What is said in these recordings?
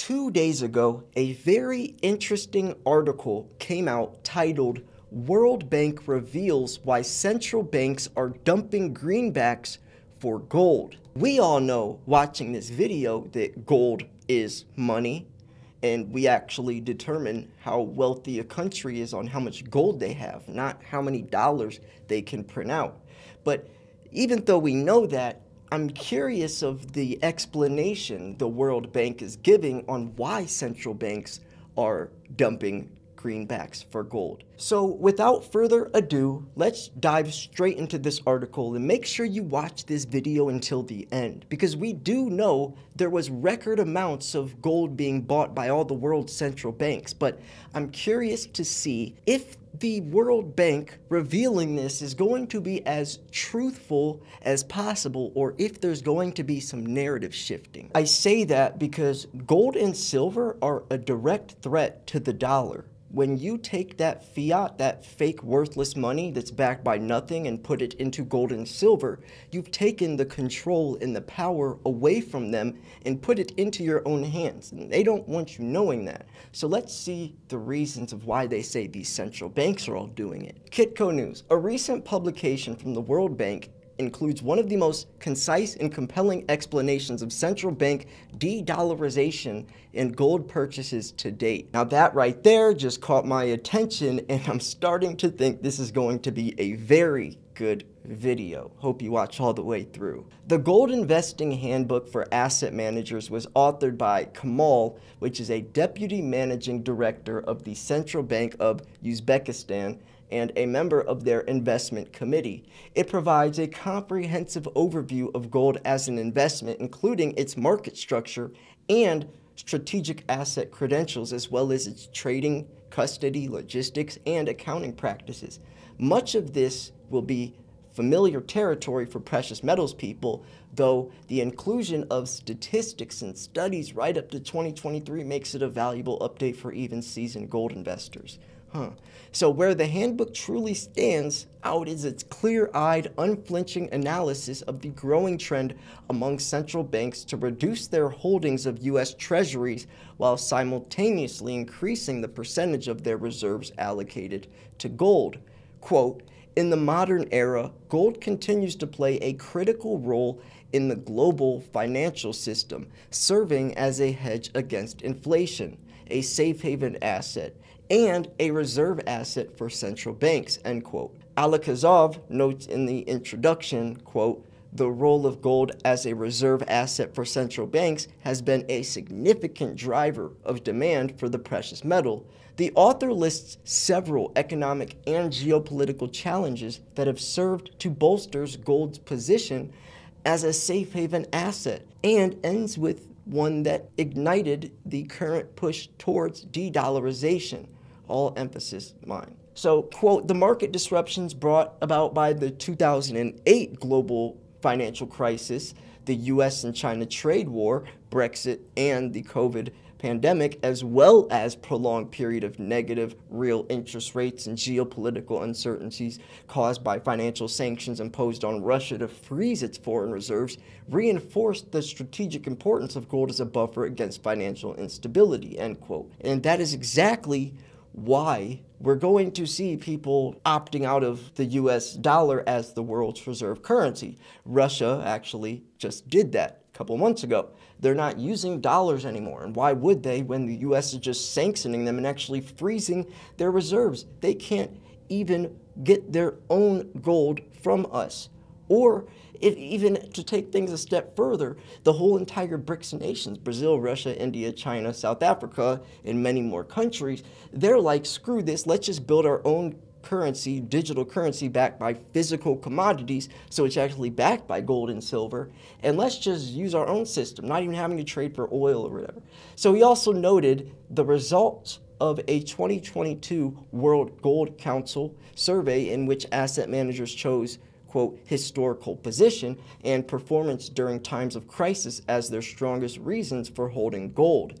Two days ago, a very interesting article came out titled World Bank Reveals Why Central Banks Are Dumping Greenbacks for Gold. We all know watching this video that gold is money, and we actually determine how wealthy a country is on how much gold they have, not how many dollars they can print out. But even though we know that, I'm curious of the explanation the World Bank is giving on why central banks are dumping greenbacks for gold. So without further ado, let's dive straight into this article and make sure you watch this video until the end because we do know there was record amounts of gold being bought by all the world's central banks, but I'm curious to see if the World Bank revealing this is going to be as truthful as possible or if there's going to be some narrative shifting. I say that because gold and silver are a direct threat to the dollar when you take that fiat, that fake worthless money that's backed by nothing, and put it into gold and silver, you've taken the control and the power away from them and put it into your own hands. And they don't want you knowing that. So let's see the reasons of why they say these central banks are all doing it. Kitco News, a recent publication from the World Bank includes one of the most concise and compelling explanations of central bank de-dollarization and gold purchases to date. Now that right there just caught my attention and I'm starting to think this is going to be a very good video. Hope you watch all the way through. The Gold Investing Handbook for Asset Managers was authored by Kamal, which is a Deputy Managing Director of the Central Bank of Uzbekistan and a member of their investment committee. It provides a comprehensive overview of gold as an investment, including its market structure and strategic asset credentials, as well as its trading, custody, logistics, and accounting practices. Much of this will be familiar territory for precious metals people, though the inclusion of statistics and studies right up to 2023 makes it a valuable update for even seasoned gold investors. Huh. So, where the handbook truly stands out is its clear eyed, unflinching analysis of the growing trend among central banks to reduce their holdings of U.S. treasuries while simultaneously increasing the percentage of their reserves allocated to gold. Quote, in the modern era, gold continues to play a critical role in the global financial system, serving as a hedge against inflation, a safe haven asset, and a reserve asset for central banks, end quote. Alakazov notes in the introduction, quote, the role of gold as a reserve asset for central banks has been a significant driver of demand for the precious metal. The author lists several economic and geopolitical challenges that have served to bolster gold's position as a safe haven asset and ends with one that ignited the current push towards de dollarization all emphasis mine. So, quote, the market disruptions brought about by the 2008 global financial crisis, the US and China trade war, Brexit, and the COVID pandemic, as well as prolonged period of negative real interest rates and geopolitical uncertainties caused by financial sanctions imposed on Russia to freeze its foreign reserves, reinforced the strategic importance of gold as a buffer against financial instability, end quote. And that is exactly why we're going to see people opting out of the US dollar as the world's reserve currency. Russia actually just did that a couple months ago. They're not using dollars anymore. And why would they when the US is just sanctioning them and actually freezing their reserves? They can't even get their own gold from us. Or if even to take things a step further, the whole entire BRICS nations, Brazil, Russia, India, China, South Africa, and many more countries, they're like, screw this, let's just build our own currency, digital currency backed by physical commodities, so it's actually backed by gold and silver, and let's just use our own system, not even having to trade for oil or whatever. So he also noted the results of a 2022 World Gold Council survey in which asset managers chose quote, historical position and performance during times of crisis as their strongest reasons for holding gold.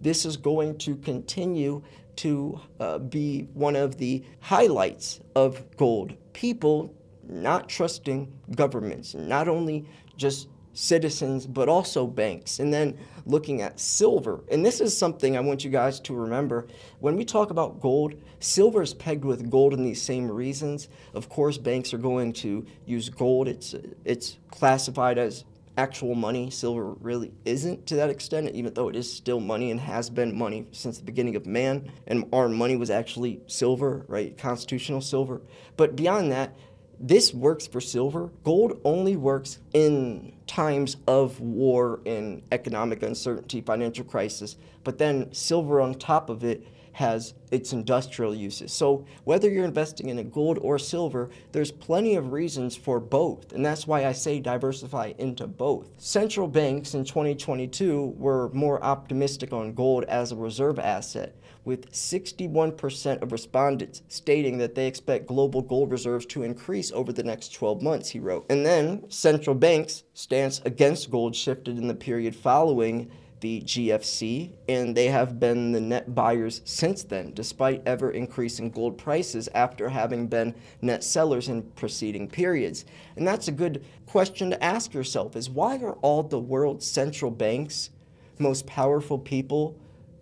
This is going to continue to uh, be one of the highlights of gold. People not trusting governments, not only just citizens, but also banks. And then looking at silver. And this is something I want you guys to remember. When we talk about gold, silver is pegged with gold in these same reasons. Of course, banks are going to use gold. It's, it's classified as actual money. Silver really isn't to that extent, even though it is still money and has been money since the beginning of man. And our money was actually silver, right? Constitutional silver. But beyond that, this works for silver. Gold only works in times of war and economic uncertainty, financial crisis. But then silver on top of it has its industrial uses. So whether you're investing in gold or silver, there's plenty of reasons for both. And that's why I say diversify into both. Central banks in 2022 were more optimistic on gold as a reserve asset with 61% of respondents stating that they expect global gold reserves to increase over the next 12 months, he wrote. And then central banks' stance against gold shifted in the period following the GFC, and they have been the net buyers since then, despite ever increasing gold prices after having been net sellers in preceding periods. And that's a good question to ask yourself is why are all the world's central banks, most powerful people,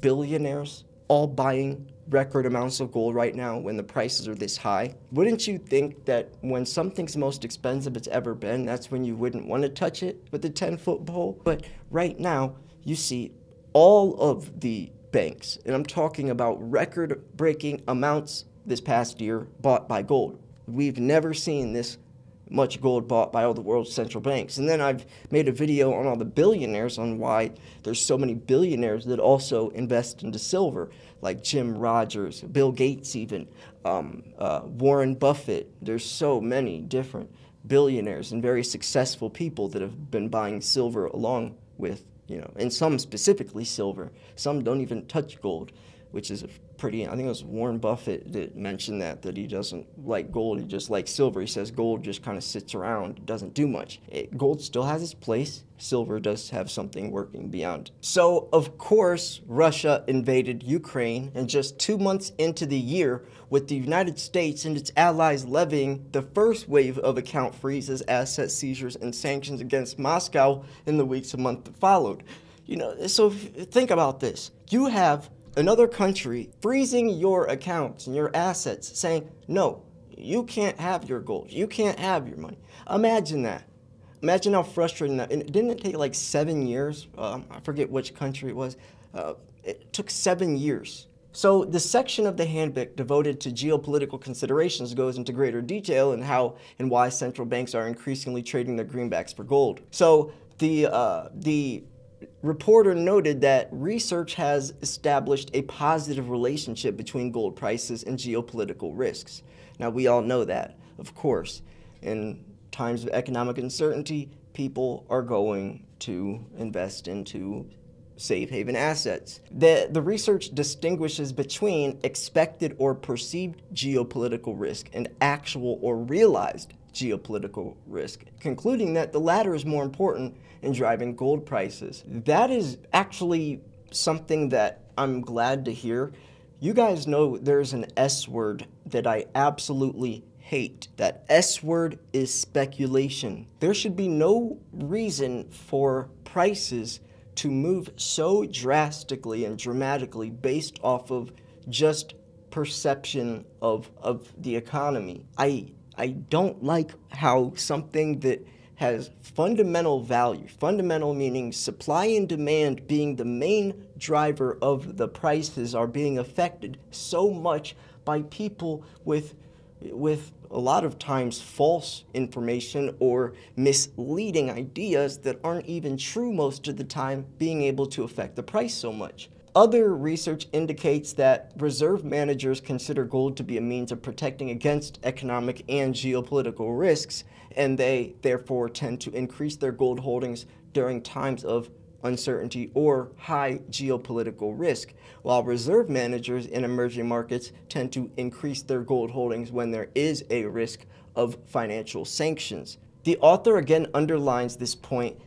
billionaires, all buying record amounts of gold right now when the prices are this high. Wouldn't you think that when something's most expensive it's ever been, that's when you wouldn't want to touch it with a 10 foot pole? But right now, you see all of the banks, and I'm talking about record breaking amounts this past year bought by gold. We've never seen this much gold bought by all the world's central banks. And then I've made a video on all the billionaires on why there's so many billionaires that also invest into silver, like Jim Rogers, Bill Gates, even um, uh, Warren Buffett. There's so many different billionaires and very successful people that have been buying silver along with you know, and some specifically silver. Some don't even touch gold, which is a pretty. I think it was Warren Buffett that mentioned that that he doesn't like gold. He just likes silver. He says gold just kind of sits around, doesn't do much. It, gold still has its place. Silver does have something working beyond. So of course, Russia invaded Ukraine, and just two months into the year, with the United States and its allies levying the first wave of account freezes, asset seizures, and sanctions against Moscow in the weeks and months that followed. You know, so think about this. You have another country freezing your accounts and your assets, saying, no, you can't have your gold, you can't have your money. Imagine that. Imagine how frustrating that. And didn't it take like seven years? Um, I forget which country it was. Uh, it took seven years. So the section of the handbook devoted to geopolitical considerations goes into greater detail in how and why central banks are increasingly trading their greenbacks for gold. So the uh, the reporter noted that research has established a positive relationship between gold prices and geopolitical risks. Now, we all know that, of course. In times of economic uncertainty, people are going to invest into safe haven assets. The, the research distinguishes between expected or perceived geopolitical risk and actual or realized geopolitical risk, concluding that the latter is more important in driving gold prices. That is actually something that I'm glad to hear. You guys know there's an S word that I absolutely hate. That S word is speculation. There should be no reason for prices to move so drastically and dramatically based off of just perception of, of the economy. I I don't like how something that has fundamental value, fundamental meaning supply and demand being the main driver of the prices are being affected so much by people with with a lot of times false information or misleading ideas that aren't even true most of the time being able to affect the price so much. Other research indicates that reserve managers consider gold to be a means of protecting against economic and geopolitical risks, and they therefore tend to increase their gold holdings during times of uncertainty or high geopolitical risk, while reserve managers in emerging markets tend to increase their gold holdings when there is a risk of financial sanctions. The author again underlines this point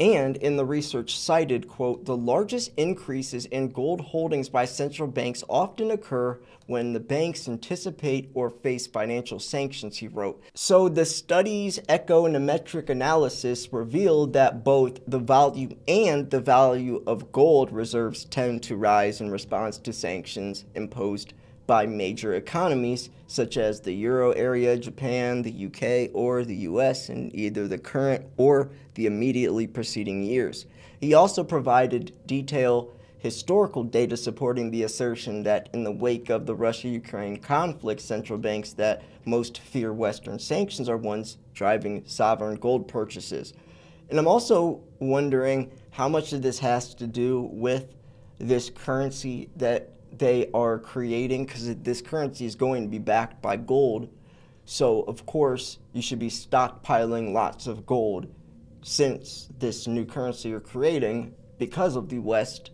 And in the research cited, quote, the largest increases in gold holdings by central banks often occur when the banks anticipate or face financial sanctions, he wrote. So the study's econometric analysis revealed that both the value and the value of gold reserves tend to rise in response to sanctions imposed by major economies such as the euro area, Japan, the UK, or the US in either the current or the immediately preceding years. He also provided detailed historical data supporting the assertion that in the wake of the Russia-Ukraine conflict, central banks that most fear Western sanctions are ones driving sovereign gold purchases. And I'm also wondering how much of this has to do with this currency that they are creating because this currency is going to be backed by gold. So, of course, you should be stockpiling lots of gold since this new currency you're creating because of the West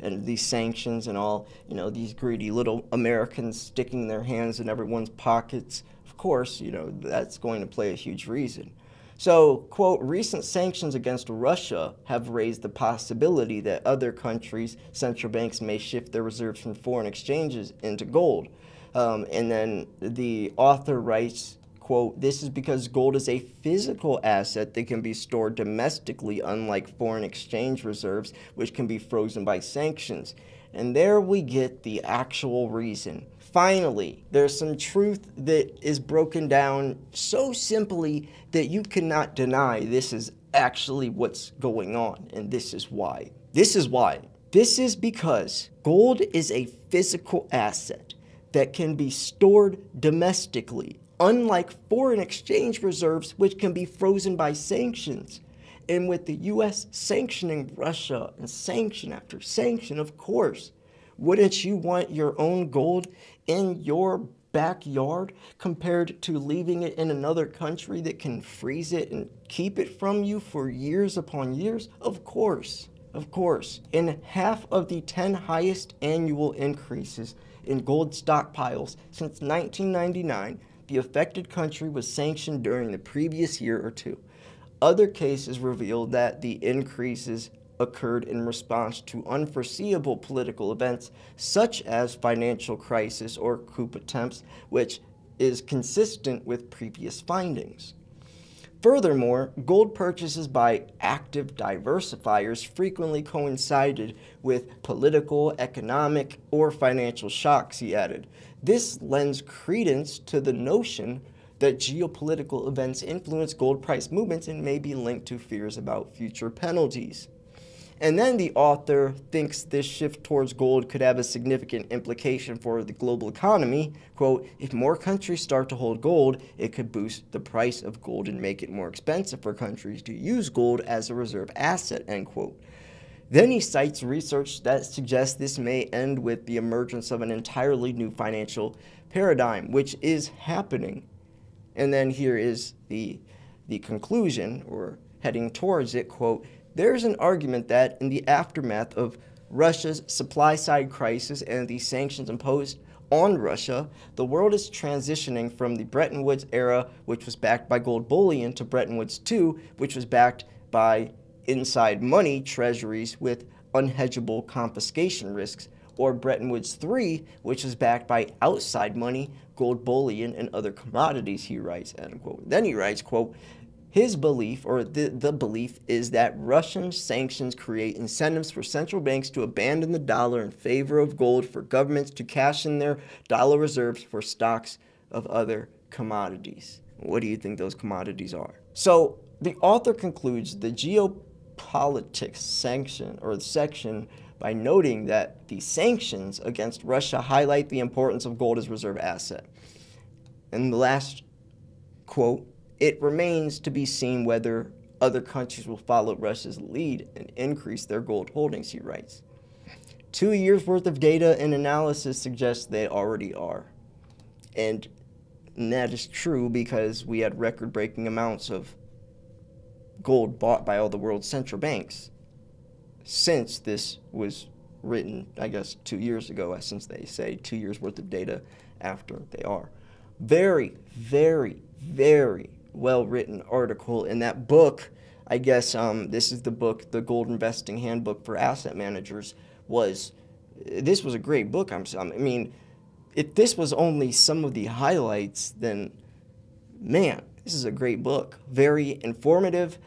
and these sanctions and all, you know, these greedy little Americans sticking their hands in everyone's pockets. Of course, you know, that's going to play a huge reason. So, quote, recent sanctions against Russia have raised the possibility that other countries' central banks may shift their reserves from foreign exchanges into gold. Um, and then the author writes, quote, this is because gold is a physical asset that can be stored domestically, unlike foreign exchange reserves, which can be frozen by sanctions. And there we get the actual reason. Finally, there's some truth that is broken down so simply that you cannot deny this is actually what's going on, and this is why. This is why. This is because gold is a physical asset that can be stored domestically, unlike foreign exchange reserves, which can be frozen by sanctions. And with the US sanctioning Russia and sanction after sanction, of course, wouldn't you want your own gold in your backyard compared to leaving it in another country that can freeze it and keep it from you for years upon years? Of course, of course. In half of the 10 highest annual increases in gold stockpiles since 1999, the affected country was sanctioned during the previous year or two. Other cases revealed that the increases occurred in response to unforeseeable political events such as financial crisis or coup attempts, which is consistent with previous findings. Furthermore, gold purchases by active diversifiers frequently coincided with political, economic, or financial shocks, he added. This lends credence to the notion that geopolitical events influence gold price movements and may be linked to fears about future penalties. And then the author thinks this shift towards gold could have a significant implication for the global economy. Quote, if more countries start to hold gold, it could boost the price of gold and make it more expensive for countries to use gold as a reserve asset, end quote. Then he cites research that suggests this may end with the emergence of an entirely new financial paradigm, which is happening. And then here is the, the conclusion, or heading towards it, quote, there's an argument that in the aftermath of Russia's supply side crisis and the sanctions imposed on Russia, the world is transitioning from the Bretton Woods era, which was backed by gold bullion, to Bretton Woods II, which was backed by inside money treasuries with unhedgeable confiscation risks, or Bretton Woods III, which was backed by outside money, gold bullion, and other commodities, he writes, end quote. Then he writes, quote, his belief, or the, the belief, is that Russian sanctions create incentives for central banks to abandon the dollar in favor of gold for governments to cash in their dollar reserves for stocks of other commodities. What do you think those commodities are? So the author concludes the geopolitics sanction or section by noting that the sanctions against Russia highlight the importance of gold as reserve asset. And the last quote it remains to be seen whether other countries will follow Russia's lead and increase their gold holdings, he writes. Two years worth of data and analysis suggests they already are. And that is true because we had record breaking amounts of gold bought by all the world's central banks since this was written, I guess, two years ago, since they say two years worth of data after they are. Very, very, very well written article in that book. I guess um, this is the book, the Gold Investing Handbook for Asset Managers. Was this was a great book? I'm, I mean, if this was only some of the highlights, then man, this is a great book. Very informative.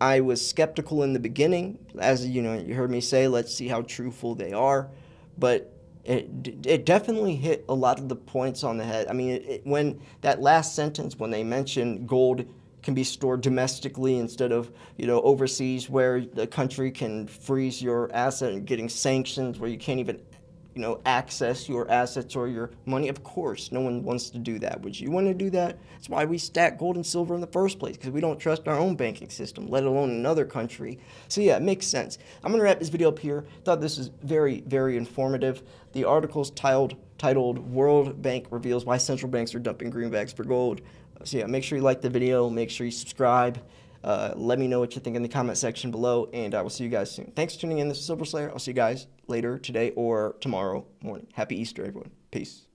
I was skeptical in the beginning, as you know, you heard me say. Let's see how truthful they are, but it, it definitely hit a lot of the points on the head. I mean, it, it, when that last sentence, when they mentioned gold can be stored domestically instead of you know overseas, where the country can freeze your asset and getting sanctions, where you can't even you know, access your assets or your money. Of course, no one wants to do that. Would you want to do that? That's why we stack gold and silver in the first place, because we don't trust our own banking system, let alone another country. So yeah, it makes sense. I'm going to wrap this video up here. Thought this was very, very informative. The article's titled, titled World Bank Reveals Why Central Banks Are Dumping Greenbacks for Gold. So yeah, make sure you like the video, make sure you subscribe. Uh, let me know what you think in the comment section below, and I will see you guys soon. Thanks for tuning in. This is Silver Slayer. I'll see you guys later today or tomorrow morning. Happy Easter, everyone. Peace.